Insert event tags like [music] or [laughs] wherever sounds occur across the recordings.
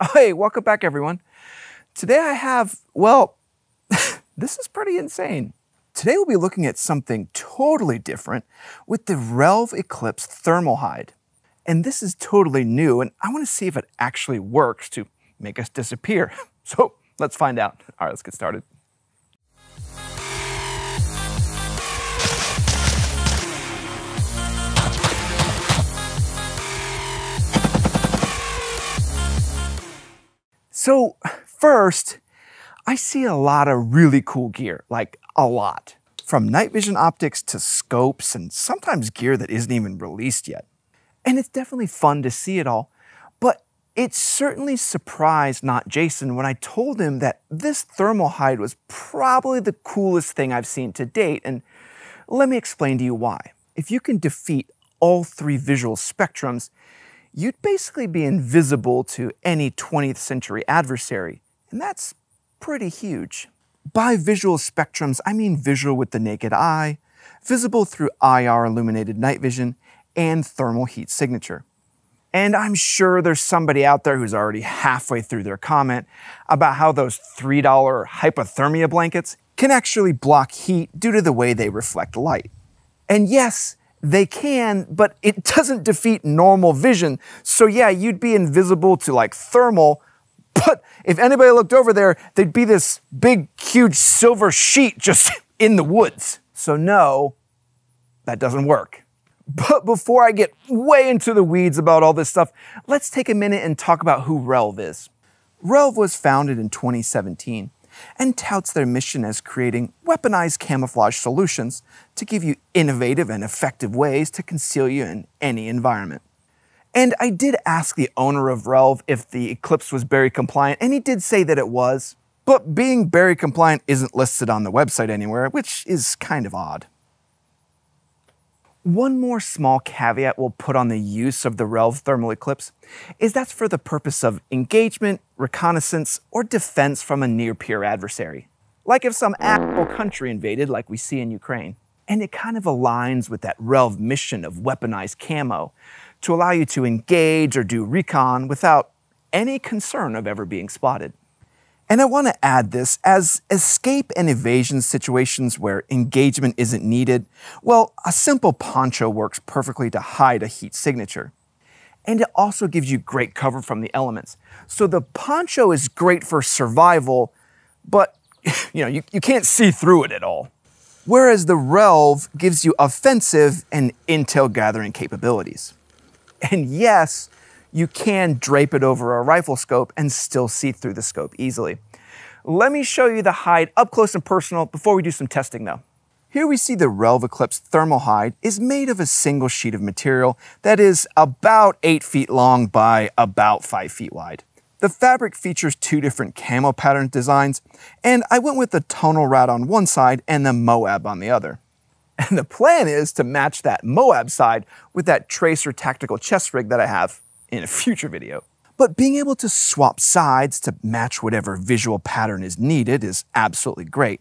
[laughs] Oh, hey, welcome back, everyone. Today I have, well, [laughs] this is pretty insane. Today we'll be looking at something totally different with the Relv Eclipse Thermal Hide. And this is totally new, and I want to see if it actually works to make us disappear. [laughs] So let's find out. All right, let's get started. So, first, I see a lot of really cool gear, like a lot. From night vision optics to scopes and sometimes gear that isn't even released yet. And it's definitely fun to see it all, but it certainly surprised not Jason when I told him that this thermal hide was probably the coolest thing I've seen to date, and let me explain to you why. If you can defeat all three visual spectrums, you'd basically be invisible to any 20th century adversary, and that's pretty huge. By visual spectrums, I mean visual with the naked eye, visible through IR illuminated night vision, and thermal heat signature. And I'm sure there's somebody out there who's already halfway through their comment about how those $3 hypothermia blankets can actually block heat due to the way they reflect light. And yes, they can, but it doesn't defeat normal vision. So yeah, you'd be invisible to like thermal, but if anybody looked over there, they'd be this big, huge silver sheet just [laughs] in the woods. So no, that doesn't work. But before I get way into the weeds about all this stuff, let's take a minute and talk about who Relv is. Relv was founded in 2017 and touts their mission as creating weaponized camouflage solutions to give you innovative and effective ways to conceal you in any environment. And I did ask the owner of Relv if the Eclipse was Berry compliant, and he did say that it was. But being Berry compliant isn't listed on the website anywhere, which is kind of odd. One more small caveat we'll put on the use of the Relv thermal eclipse is that's for the purpose of engagement, reconnaissance, or defense from a near peer adversary. Like if some actual country invaded, like we see in Ukraine. And it kind of aligns with that Relv mission of weaponized camo to allow you to engage or do recon without any concern of ever being spotted. And I want to add this as escape and evasion situations where engagement isn't needed, well, a simple poncho works perfectly to hide a heat signature. And it also gives you great cover from the elements. So the poncho is great for survival, but [laughs] you know, you, you can't see through it at all. Whereas the Relv gives you offensive and intel gathering capabilities. And yes, you can drape it over a rifle scope and still see through the scope easily. Let me show you the hide up close and personal before we do some testing though. Here we see the Relv Eclipse thermal hide is made of a single sheet of material that is about 8 feet long by about 5 feet wide. The fabric features two different camo pattern designs, and I went with the tonal rat on one side and the Moab on the other. And the plan is to match that Moab side with that Tracer tactical chest rig that I have in a future video. But being able to swap sides to match whatever visual pattern is needed is absolutely great.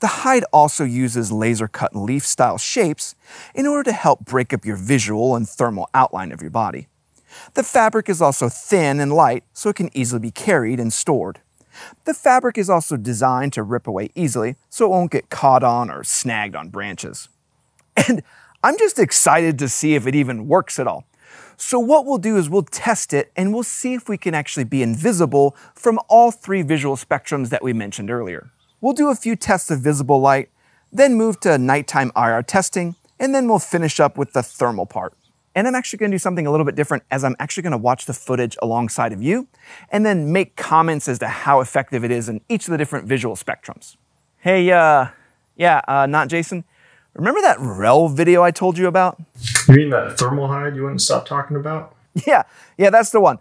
The hide also uses laser cut leaf style shapes in order to help break up your visual and thermal outline of your body. The fabric is also thin and light, so it can easily be carried and stored. The fabric is also designed to rip away easily, so it won't get caught on or snagged on branches. And I'm just excited to see if it even works at all. So what we'll do is we'll test it and we'll see if we can actually be invisible from all three visual spectrums that we mentioned earlier. We'll do a few tests of visible light, then move to nighttime IR testing, and then we'll finish up with the thermal part. And I'm actually gonna do something a little bit different as I'm actually gonna watch the footage alongside of you and then make comments as to how effective it is in each of the different visual spectrums. Hey, uh, yeah, uh, not Jason. Remember that Relv video I told you about? You mean that thermal hide you wouldn't stop talking about? [laughs] Yeah, yeah, that's the one.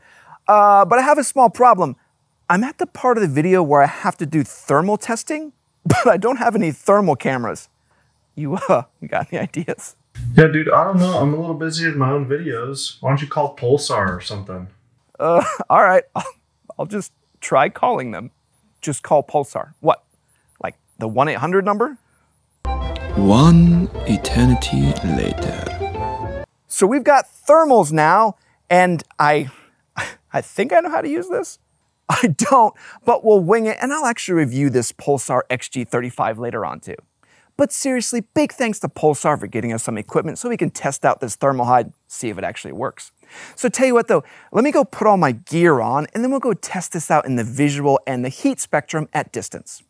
Uh, but I have a small problem. I'm at the part of the video where I have to do thermal testing, [laughs] but I don't have any thermal cameras. You, [laughs] uh, you got any ideas? Yeah, dude, I don't know. I'm a little busy with my own videos. Why don't you call Pulsar or something? Uh, all right. I'll, I'll just try calling them. Just call Pulsar. What? Like the 1 800 number? One eternity later. So we've got thermals now, and I, [laughs] I think I know how to use this. [laughs] I don't, but we'll wing it and I'll actually review this Pulsar XG35 later on too. But seriously, big thanks to Pulsar for getting us some equipment so we can test out this thermal hide, see if it actually works. So tell you what though, let me go put all my gear on and then we'll go test this out in the visual and the heat spectrum at distance.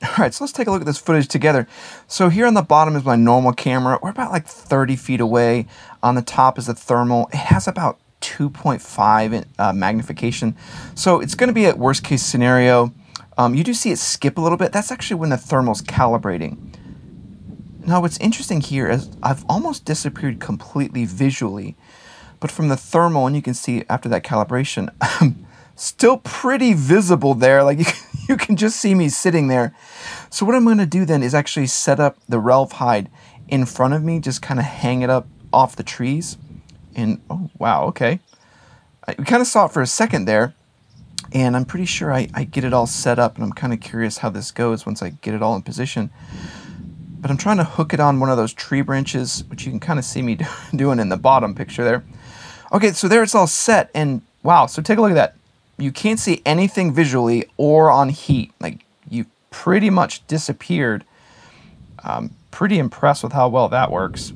[laughs] All right, so let's take a look at this footage together. So here on the bottom is my normal camera. We're about like 30 feet away. On the top is the thermal. It has about 2.5 uh, magnification. So it's going to be at worst case scenario. Um, you do see it skip a little bit. That's actually when the thermal's calibrating. Now what's interesting here is I've almost disappeared completely visually. But from the thermal, and you can see after that calibration, [laughs] still pretty visible there. Like you can, [laughs] you can just see me sitting there. So what I'm going to do then is actually set up the Relv hide in front of me, just kind of hang it up off the trees. And oh, wow, okay. I, we kind of saw it for a second there. And I'm pretty sure I, I get it all set up and I'm kind of curious how this goes once I get it all in position. But I'm trying to hook it on one of those tree branches, which you can kind of see me [laughs] doing in the bottom picture there. Okay, so there it's all set. And wow, so take a look at that you can't see anything visually or on heat. Like you pretty much disappeared. I'm pretty impressed with how well that works.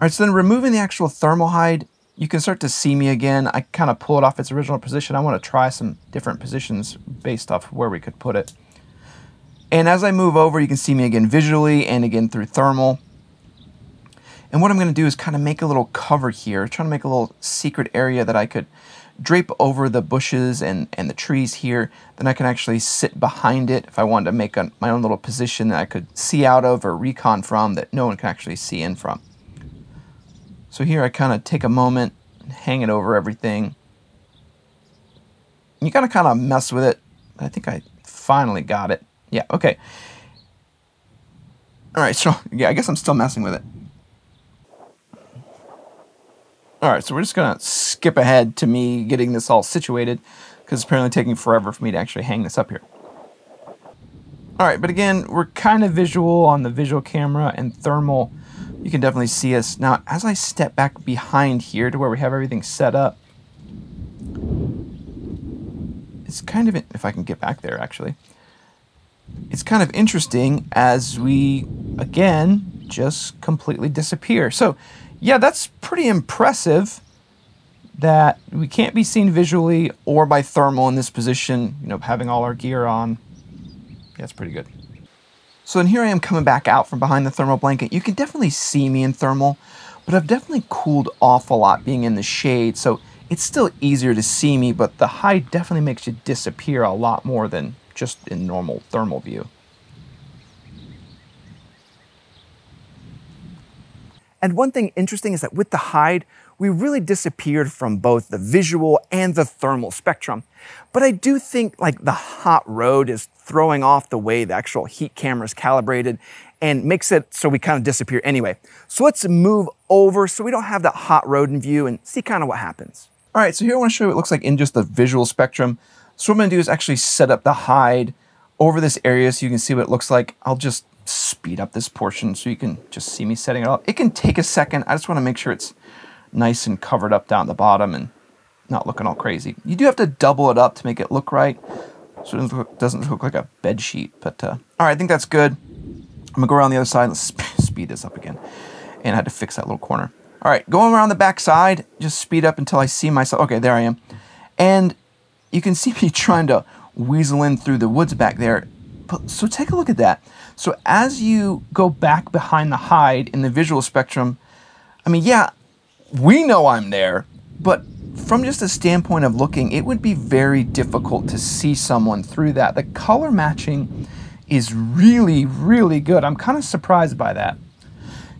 All right, so then removing the actual thermal hide, you can start to see me again. I kind of pull it off its original position. I want to try some different positions based off where we could put it. And as I move over, you can see me again visually and again through thermal. And what I'm going to do is kind of make a little cover here, trying to make a little secret area that I could drape over the bushes and, and the trees here. Then I can actually sit behind it if I wanted to make a, my own little position that I could see out of or recon from that no one can actually see in from. So here I kind of take a moment, and hang it over everything. You gotta kind of mess with it. I think I finally got it. Yeah, okay. All right, so yeah, I guess I'm still messing with it. All right, so we're just gonna skip ahead to me getting this all situated because it's apparently taking forever for me to actually hang this up here. All right, but again, we're kind of visual on the visual camera and thermal. You can definitely see us. Now, as I step back behind here to where we have everything set up, it's kind of, if I can get back there actually, it's kind of interesting as we, again, just completely disappear. So yeah, that's pretty impressive that we can't be seen visually or by thermal in this position, you know, having all our gear on. Yeah, that's pretty good. So then here I am coming back out from behind the thermal blanket. You can definitely see me in thermal, but I've definitely cooled off a lot being in the shade, so it's still easier to see me, but the hide definitely makes you disappear a lot more than just in normal thermal view. And one thing interesting is that with the hide, we really disappeared from both the visual and the thermal spectrum. But I do think like the hot road is throwing off the way the actual heat camera is calibrated and makes it so we kind of disappear anyway. So let's move over so we don't have that hot road in view and see kind of what happens. All right, so here I want to show you what it looks like in just the visual spectrum. So what I'm to do is actually set up the hide over this area so you can see what it looks like. I'll just speed up this portion so you can just see me setting it up. It can take a second. I just want to make sure it's nice and covered up down the bottom and not looking all crazy. You do have to double it up to make it look right so it doesn't look, doesn't look like a bed sheet. But uh, all right, I think that's good. I'm gonna go around the other side. Let's speed this up again. And I had to fix that little corner. All right, going around the back side, just speed up until I see myself. Okay, there I am. And you can see me [laughs] trying to weasel in through the woods back there. So take a look at that. So as you go back behind the hide in the visual spectrum, I mean, yeah, we know I'm there, but from just a standpoint of looking, it would be very difficult to see someone through that. The color matching is really, really good. I'm kind of surprised by that.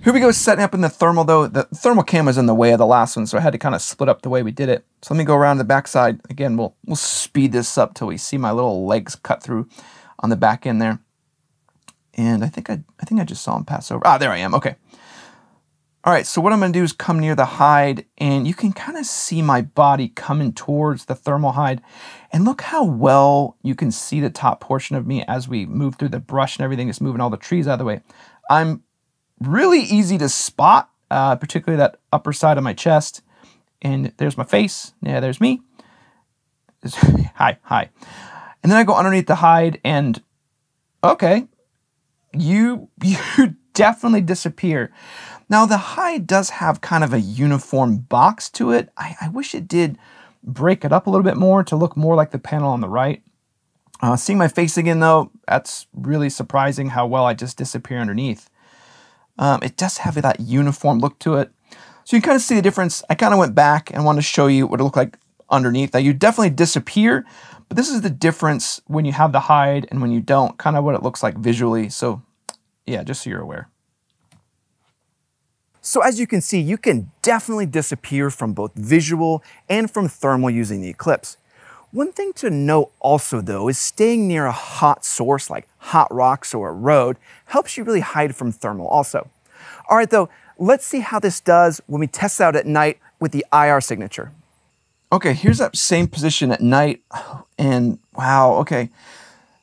Here we go, setting up in the thermal though. The thermal cam was in the way of the last one, so I had to kind of split up the way we did it. So let me go around the backside. Again, we'll, we'll speed this up till we see my little legs cut through on the back end there. And I think I, I think I just saw him pass over. Ah, there I am. Okay. All right, so what I'm going to do is come near the hide, and you can kind of see my body coming towards the thermal hide. And look how well you can see the top portion of me as we move through the brush and everything is moving all the trees out of the way. I'm really easy to spot uh, particularly that upper side of my chest. And there's my face. Yeah, there's me. [laughs] hi, hi. And then I go underneath the hide, and okay, you [laughs] you definitely disappear. Now the hide does have kind of a uniform box to it. I, I wish it did break it up a little bit more to look more like the panel on the right. Uh, seeing my face again, though, that's really surprising how well I just disappear underneath. Um, it does have that uniform look to it. So you can kind of see the difference. I kind of went back and wanted to show you what it looked like underneath. Now you definitely disappear, but this is the difference when you have the hide and when you don't, kind of what it looks like visually. So yeah, just so you're aware. So as you can see, you can definitely disappear from both visual and from thermal using the Eclipse. One thing to note also though is staying near a hot source like hot rocks or a road helps you really hide from thermal also. All right though, let's see how this does when we test out at night with the IR signature. Okay, here's that same position at night and wow, okay.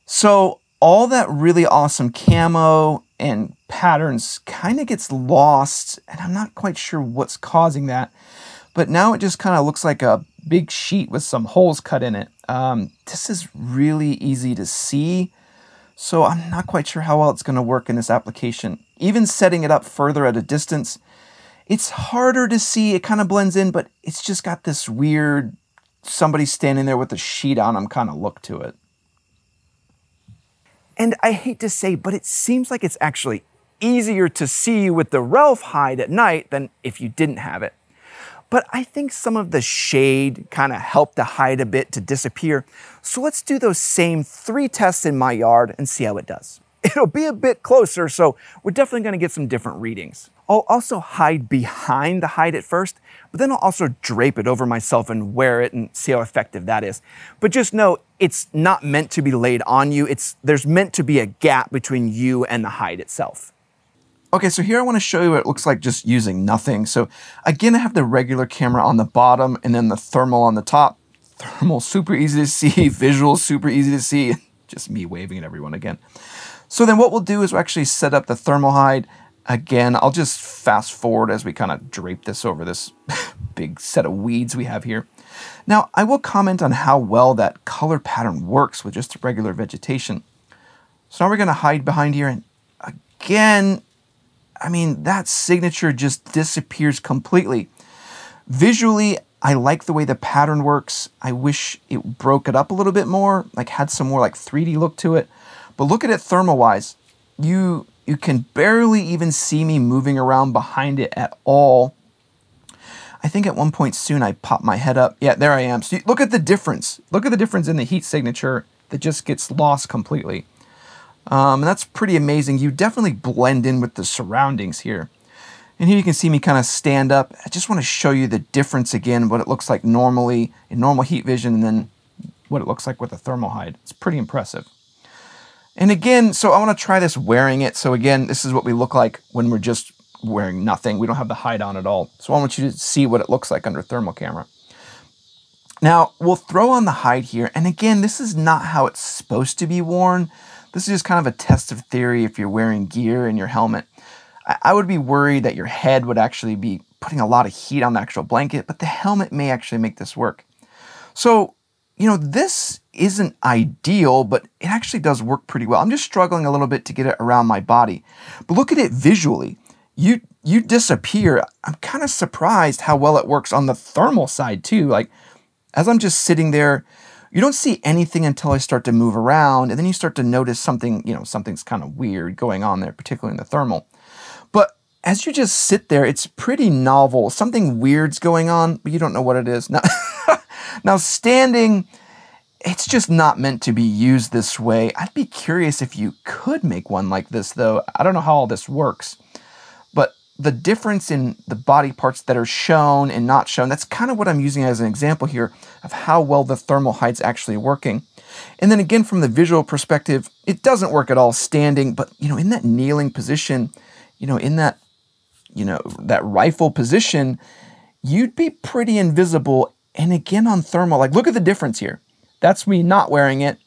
So all that really awesome camo and patterns kind of gets lost and I'm not quite sure what's causing that. But now it just kind of looks like a big sheet with some holes cut in it. Um, this is really easy to see, so I'm not quite sure how well it's going to work in this application. Even setting it up further at a distance, it's harder to see. It kind of blends in, but it's just got this weird somebody standing there with a sheet on them kind of look to it. And I hate to say, but it seems like it's actually easier to see with the Relv hide at night than if you didn't have it but I think some of the shade kind of helped to hide a bit to disappear. So let's do those same three tests in my yard and see how it does. It'll be a bit closer, so we're definitely gonna get some different readings. I'll also hide behind the hide at first, but then I'll also drape it over myself and wear it and see how effective that is. But just know it's not meant to be laid on you. It's there's meant to be a gap between you and the hide itself. Okay, so here I want to show you what it looks like just using nothing. So again, I have the regular camera on the bottom and then the thermal on the top. Thermal, super easy to see. [laughs] Visual, super easy to see. [laughs] Just me waving at everyone again. So then what we'll do is we'll actually set up the thermal hide. Again, I'll just fast forward as we kind of drape this over this [laughs] big set of weeds we have here. Now, I will comment on how well that color pattern works with just regular vegetation. So now we're going to hide behind here and again, I mean, that signature just disappears completely. Visually, I like the way the pattern works. I wish it broke it up a little bit more, like had some more like 3D look to it. But look at it thermal wise. You you can barely even see me moving around behind it at all. I think at one point soon I pop my head up. Yeah, there I am. So look at the difference. Look at the difference in the heat signature that just gets lost completely. Um, and that's pretty amazing. You definitely blend in with the surroundings here. And here you can see me kind of stand up. I just want to show you the difference again, what it looks like normally in normal heat vision and then what it looks like with a thermal hide. It's pretty impressive. And again, so I want to try this wearing it. So again, this is what we look like when we're just wearing nothing. We don't have the hide on at all. So I want you to see what it looks like under thermal camera. Now, we'll throw on the hide here. And again, this is not how it's supposed to be worn. This is just kind of a test of theory if you're wearing gear and your helmet. I would be worried that your head would actually be putting a lot of heat on the actual blanket, but the helmet may actually make this work. So, you know, this isn't ideal, but it actually does work pretty well. I'm just struggling a little bit to get it around my body. But look at it visually. You you disappear. I'm kind of surprised how well it works on the thermal side too. Like as I'm just sitting there, you don't see anything until I start to move around, and then you start to notice something, you know, something's kind of weird going on there, particularly in the thermal. But as you just sit there, it's pretty novel. Something weird's going on, but you don't know what it is. [laughs] now standing, it's just not meant to be used this way. I'd be curious if you could make one like this, though. I don't know how all this works But the difference in the body parts that are shown and not shown, that's kind of what I'm using as an example here of how well the thermal height's actually working. And then again, from the visual perspective, it doesn't work at all standing, but you know, in that kneeling position, you know, in that, you know, that rifle position, you'd be pretty invisible. And again, on thermal, like look at the difference here. That's me not wearing it.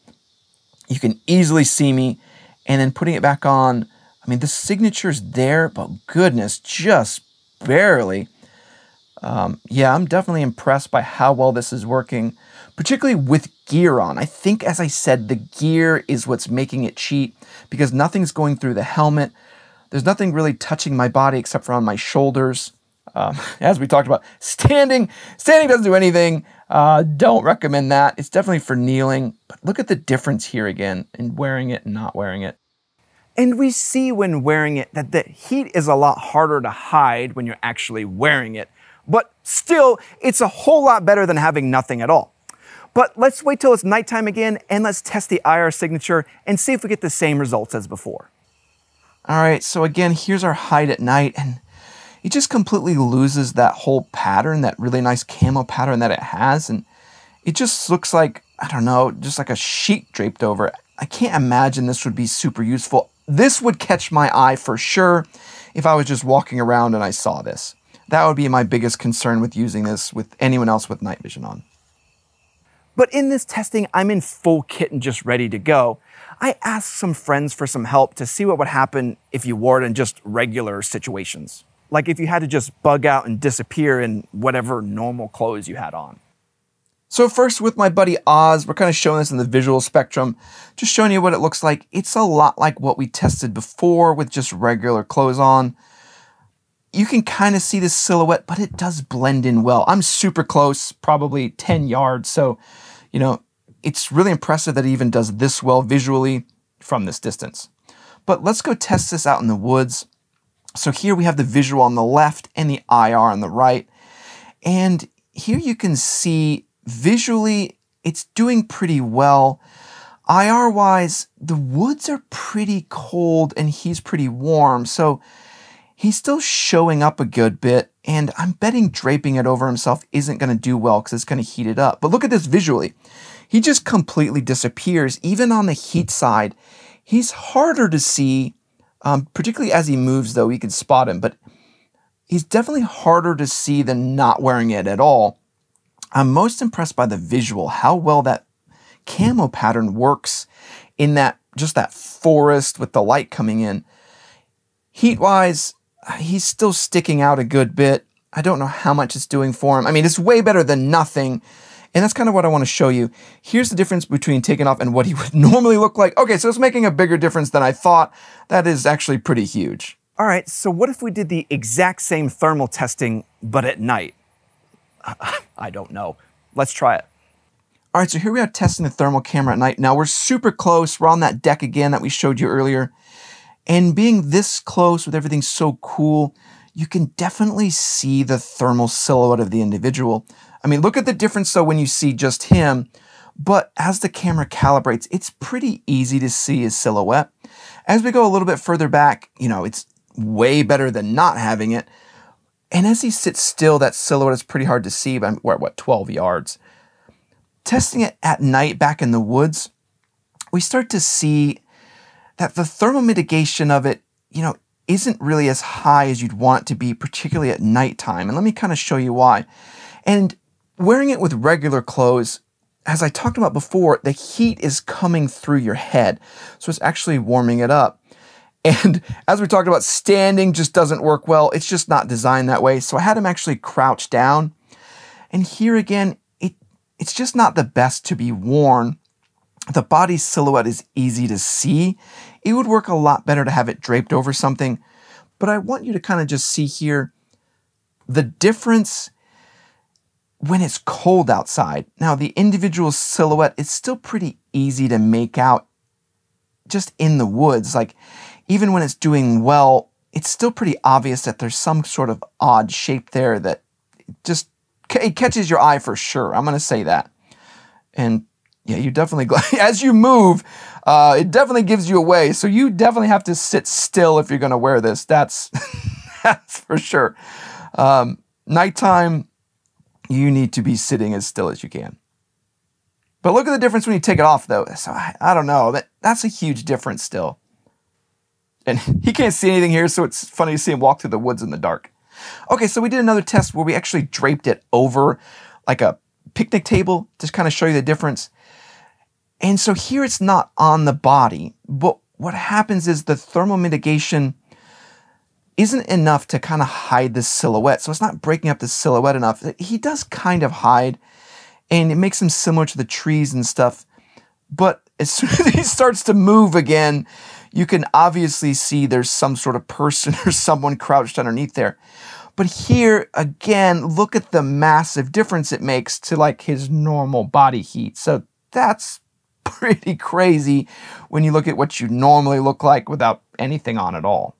You can easily see me. And then putting it back on, I mean, the signature's there, but goodness, just barely. Um, yeah, I'm definitely impressed by how well this is working, particularly with gear on. I think, as I said, the gear is what's making it cheat because nothing's going through the helmet. There's nothing really touching my body except for on my shoulders. Um, [laughs] as we talked about, standing, standing doesn't do anything. Uh, don't recommend that. It's definitely for kneeling. But look at the difference here again in wearing it and not wearing it. And we see when wearing it that the heat is a lot harder to hide when you're actually wearing it. But still, it's a whole lot better than having nothing at all. But let's wait till it's nighttime again and let's test the IR signature and see if we get the same results as before. All right, so again, here's our hide at night and it just completely loses that whole pattern, that really nice camo pattern that it has. And it just looks like, I don't know, just like a sheet draped over it. I can't imagine this would be super useful. This would catch my eye for sure if I was just walking around and I saw this. That would be my biggest concern with using this with anyone else with night vision on. But in this testing, I'm in full kit and just ready to go. I asked some friends for some help to see what would happen if you wore it in just regular situations like if you had to just bug out and disappear in whatever normal clothes you had on. So first with my buddy Oz, we're kind of showing this in the visual spectrum, just showing you what it looks like. It's a lot like what we tested before with just regular clothes on. You can kind of see the silhouette, but it does blend in well. I'm super close, probably 10 yards. So, you know, it's really impressive that it even does this well visually from this distance. But let's go test this out in the woods. So here we have the visual on the left and the IR on the right. And here you can see visually it's doing pretty well. IR wise, the woods are pretty cold and he's pretty warm. So he's still showing up a good bit. And I'm betting draping it over himself isn't going to do well because it's going to heat it up. But look at this visually. He just completely disappears. Even on the heat side, he's harder to see um, particularly as he moves, though, you can spot him, but he's definitely harder to see than not wearing it at all. I'm most impressed by the visual, how well that camo pattern works in that just that forest with the light coming in. Heat wise, he's still sticking out a good bit. I don't know how much it's doing for him. I mean, it's way better than nothing. And that's kind of what I want to show you. Here's the difference between taking off and what he [laughs] would normally look like. Okay, so it's making a bigger difference than I thought. That is actually pretty huge. All right, so what if we did the exact same thermal testing, but at night? [laughs] I don't know. Let's try it. All right, so here we are testing the thermal camera at night. Now we're super close. We're on that deck again that we showed you earlier. And being this close with everything so cool, you can definitely see the thermal silhouette of the individual. I mean, look at the difference though when you see just him, but as the camera calibrates, it's pretty easy to see his silhouette. As we go a little bit further back, you know, it's way better than not having it. And as he sits still, that silhouette is pretty hard to see, but we're at what, 12 yards. Testing it at night back in the woods, we start to see that the thermal mitigation of it, you know, isn't really as high as you'd want it to be, particularly at nighttime. And let me kind of show you why. And Wearing it with regular clothes, as I talked about before, the heat is coming through your head. So it's actually warming it up. And [laughs] as we talked about, standing just doesn't work well. It's just not designed that way. So I had him actually crouch down. And here again, it, it's just not the best to be worn. The body silhouette is easy to see. It would work a lot better to have it draped over something. But I want you to kind of just see here the difference when it's cold outside. Now, the individual silhouette is still pretty easy to make out just in the woods. Like, even when it's doing well, it's still pretty obvious that there's some sort of odd shape there that just it catches your eye for sure. I'm going to say that. And yeah, you definitely, [laughs] as you move, uh, it definitely gives you away. So you definitely have to sit still if you're going to wear this. That's, [laughs] that's for sure. Um, nighttime, you need to be sitting as still as you can. But look at the difference when you take it off, though. So I, I don't know. That, that's a huge difference still. And [laughs] he can't see anything here, so it's funny to see him walk through the woods in the dark. Okay, so we did another test where we actually draped it over like a picnic table to kind of show you the difference. And so here it's not on the body, but what happens is the thermal mitigation isn't enough to kind of hide the silhouette. So it's not breaking up the silhouette enough. He does kind of hide, and it makes him similar to the trees and stuff. But as [laughs] soon as he starts to move again, you can obviously see there's some sort of person [laughs] or someone crouched underneath there. But here, again, look at the massive difference it makes to like his normal body heat. So that's [laughs] pretty crazy when you look at what you normally look like without anything on at all.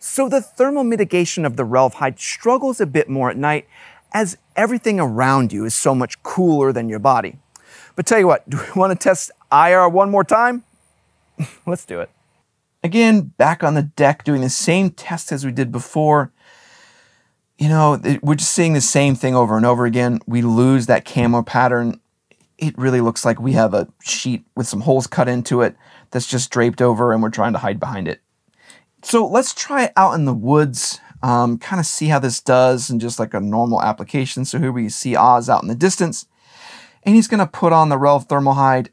So the thermal mitigation of the Relv hide struggles a bit more at night as everything around you is so much cooler than your body. But tell you what, [laughs] do we want to test IR one more time? [laughs] Let's do it. Again, back on the deck doing the same test as we did before you know, we're just seeing the same thing over and over again. We lose that camo pattern. It really looks like we have a sheet with some holes cut into it that's just draped over and we're trying to hide behind it. So let's try it out in the woods, um, kind of see how this does in just like a normal application. So here we see Oz out in the distance and he's going to put on the Relv thermal hide.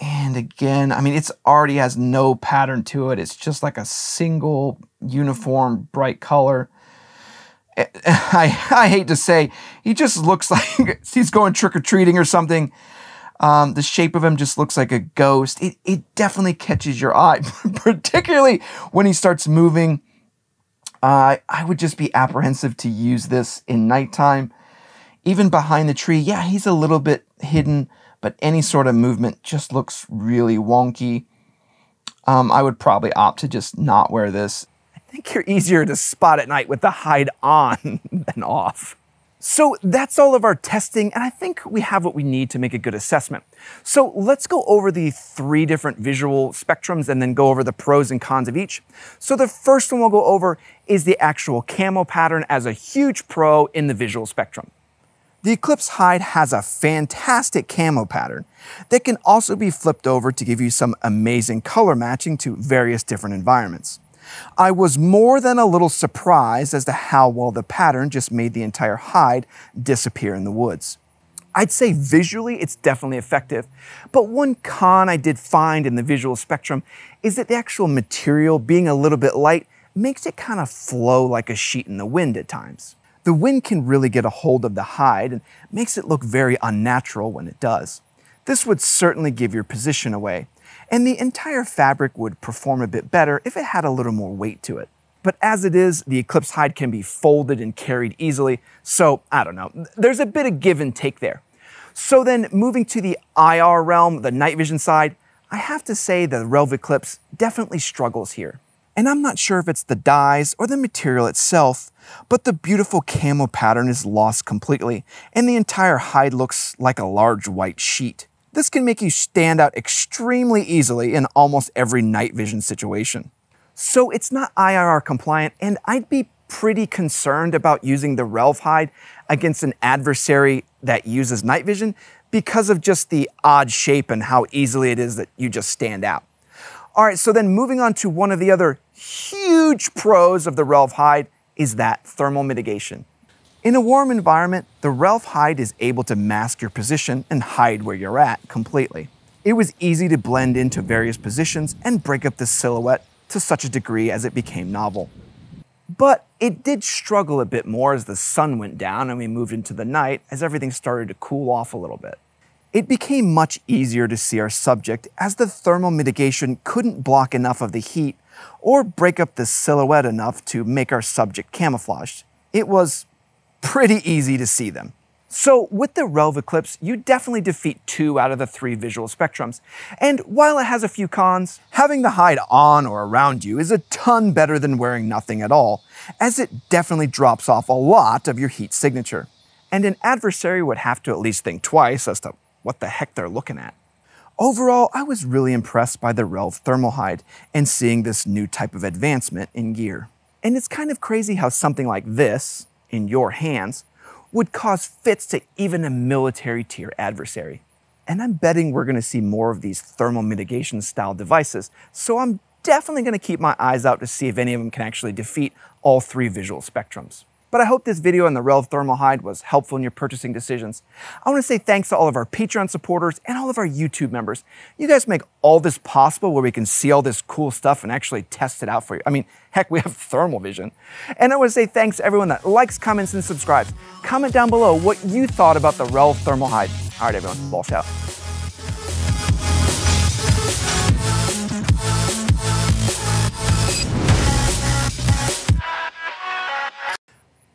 And again, I mean, it's already has no pattern to it. It's just like a single uniform bright color. [laughs] I, I hate to say, he just looks [laughs] like he's going trick or treating or something. Um, the shape of him just looks like a ghost. It, it definitely catches your eye, [laughs] particularly when he starts moving. Uh, I would just be apprehensive to use this in nighttime. Even behind the tree, yeah, he's a little bit hidden, but any sort of movement just looks really wonky. Um, I would probably opt to just not wear this I think you're easier to spot at night with the hide on [laughs] than off. So that's all of our testing, and I think we have what we need to make a good assessment. So let's go over the three different visual spectrums and then go over the pros and cons of each. So the first one we'll go over is the actual camo pattern as a huge pro in the visual spectrum. The Eclipse hide has a fantastic camo pattern that can also be flipped over to give you some amazing color matching to various different environments. I was more than a little surprised as to how well the pattern just made the entire hide disappear in the woods. I'd say visually it's definitely effective, but one con I did find in the visual spectrum is that the actual material being a little bit light makes it kind of flow like a sheet in the wind at times. The wind can really get a hold of the hide and makes it look very unnatural when it does. This would certainly give your position away, and the entire fabric would perform a bit better if it had a little more weight to it. But as it is, the Eclipse hide can be folded and carried easily, so I don't know, there's a bit of give and take there. So then moving to the IR realm, the night vision side, I have to say the Relv Eclipse definitely struggles here. And I'm not sure if it's the dyes or the material itself, but the beautiful camo pattern is lost completely, and the entire hide looks like a large white sheet. This can make you stand out extremely easily in almost every night vision situation. So it's not IRR compliant, and I'd be pretty concerned about using the Relv hide against an adversary that uses night vision because of just the odd shape and how easily it is that you just stand out. All right, so then moving on to one of the other huge pros of the Relv hide is that thermal mitigation. In a warm environment, the Relv hide is able to mask your position and hide where you're at completely. It was easy to blend into various positions and break up the silhouette to such a degree as it became novel. But it did struggle a bit more as the sun went down and we moved into the night as everything started to cool off a little bit. It became much easier to see our subject as the thermal mitigation couldn't block enough of the heat or break up the silhouette enough to make our subject camouflaged. It was pretty easy to see them. So with the Relv Eclipse, you definitely defeat two out of the three visual spectrums. And while it has a few cons, having the hide on or around you is a ton better than wearing nothing at all, as it definitely drops off a lot of your heat signature. And an adversary would have to at least think twice as to what the heck they're looking at. Overall, I was really impressed by the Relv thermal hide and seeing this new type of advancement in gear. And it's kind of crazy how something like this, in your hands would cause fits to even a military tier adversary. And I'm betting we're gonna see more of these thermal mitigation style devices, so I'm definitely gonna keep my eyes out to see if any of them can actually defeat all three visual spectrums. But I hope this video on the Relv Thermal Hide was helpful in your purchasing decisions. I want to say thanks to all of our Patreon supporters and all of our YouTube members. You guys make all this possible where we can see all this cool stuff and actually test it out for you. I mean, [laughs] heck, we have thermal vision. And I want to say thanks to everyone that likes, comments, and subscribes. Comment down below what you thought about the Relv Thermal Hide. All right, everyone, ball shout.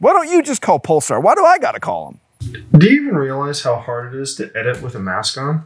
Why don't you just call Pulsar? Why do I gotta call him? Do you even realize how hard it is to edit with a mask on?